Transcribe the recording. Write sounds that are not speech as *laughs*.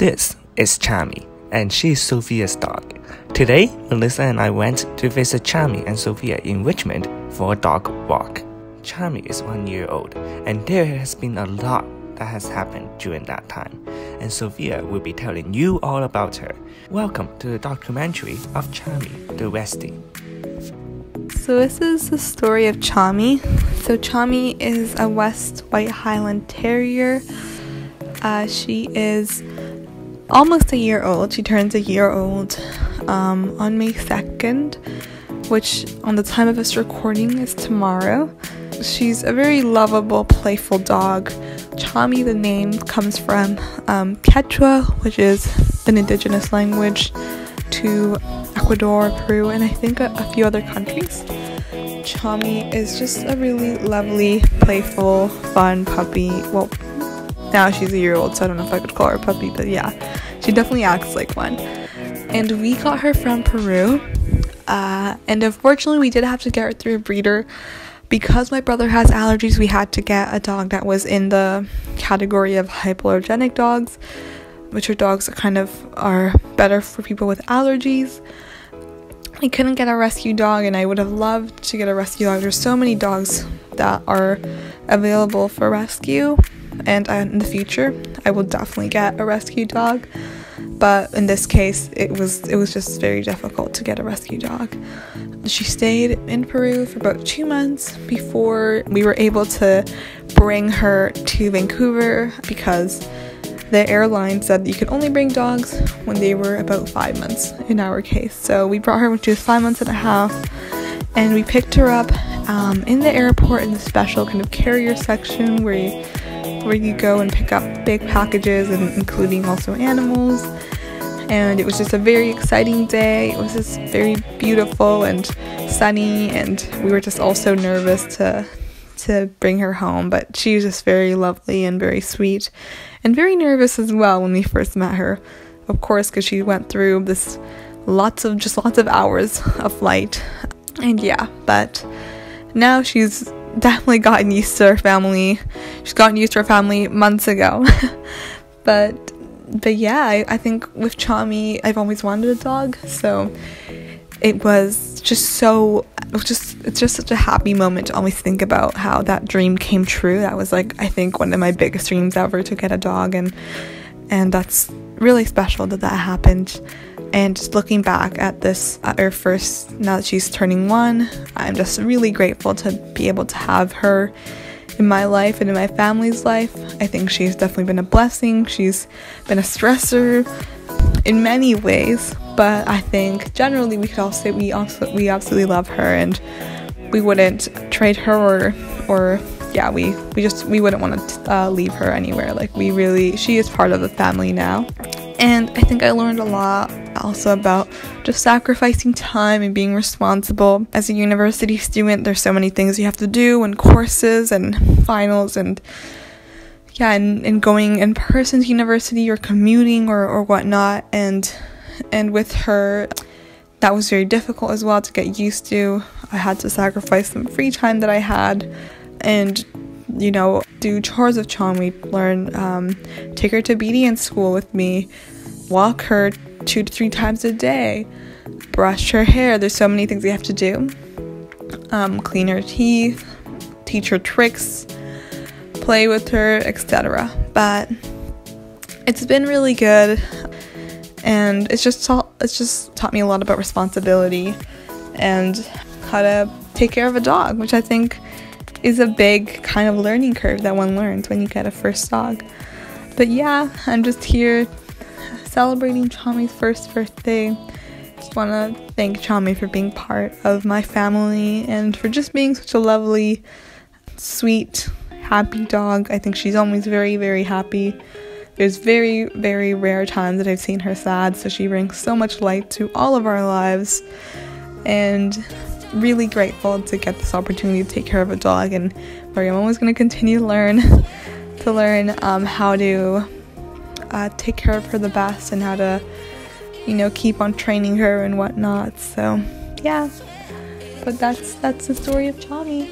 This is Chami, and she is Sofia's dog. Today, Melissa and I went to visit Chami and Sofia in Richmond for a dog walk. Chami is one year old, and there has been a lot that has happened during that time, and Sofia will be telling you all about her. Welcome to the documentary of Chami, the Westie. So, this is the story of Chami. So, Chami is a West White Highland Terrier. Uh, she is almost a year old. She turns a year old um, on May 2nd, which on the time of this recording is tomorrow. She's a very lovable, playful dog. Chami, the name, comes from um, Quechua, which is an indigenous language to Ecuador, Peru, and I think a, a few other countries. Chami is just a really lovely, playful, fun puppy. Well, now she's a year old, so I don't know if I could call her a puppy, but yeah, she definitely acts like one. And we got her from Peru, uh, and unfortunately, we did have to get her through a breeder. Because my brother has allergies, we had to get a dog that was in the category of hypoallergenic dogs, which are dogs that kind of are better for people with allergies. I couldn't get a rescue dog, and I would have loved to get a rescue dog. There's so many dogs that are available for rescue, and in the future, I will definitely get a rescue dog. But in this case, it was it was just very difficult to get a rescue dog. She stayed in Peru for about two months before we were able to bring her to Vancouver because the airline said you could only bring dogs when they were about five months in our case. So we brought her when she was five months and a half, and we picked her up um, in the airport in the special kind of carrier section where you where you go and pick up big packages and including also animals. And it was just a very exciting day. It was just very beautiful and sunny and we were just all so nervous to to bring her home but she was just very lovely and very sweet and very nervous as well when we first met her. Of course because she went through this lots of just lots of hours of flight. And yeah but now she's definitely gotten used to her family. She's gotten used to her family months ago. *laughs* but but yeah, I, I think with Chami, I've always wanted a dog, so it was just so it was just it's just such a happy moment to always think about how that dream came true. That was like I think one of my biggest dreams ever to get a dog and and that's really special that that happened. And just looking back at this, at her first, now that she's turning one, I'm just really grateful to be able to have her in my life and in my family's life. I think she's definitely been a blessing. She's been a stressor in many ways, but I think generally we could all say we also we absolutely love her and we wouldn't trade her or or yeah we we just we wouldn't want to uh, leave her anywhere. Like we really she is part of the family now. And I think I learned a lot also about just sacrificing time and being responsible. As a university student, there's so many things you have to do and courses and finals and yeah, and, and going in person to university or commuting or, or whatnot. And and with her that was very difficult as well to get used to. I had to sacrifice some free time that I had and you know, do chores with Chami, learn, um, take her to obedience school with me, walk her two to three times a day, brush her hair. There's so many things you have to do. Um, clean her teeth, teach her tricks, play with her, etc. But it's been really good, and it's just taught it's just taught me a lot about responsibility and how to take care of a dog, which I think is a big kind of learning curve that one learns when you get a first dog. But yeah, I'm just here celebrating Chami's first birthday. Just want to thank Chami for being part of my family and for just being such a lovely, sweet, happy dog. I think she's always very, very happy. There's very, very rare times that I've seen her sad, so she brings so much light to all of our lives. And really grateful to get this opportunity to take care of a dog and I'm always going to continue to learn *laughs* to learn um, how to uh, take care of her the best and how to you know keep on training her and whatnot so yeah but that's that's the story of Chami.